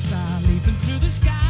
start leaping through the sky.